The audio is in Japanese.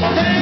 Hey!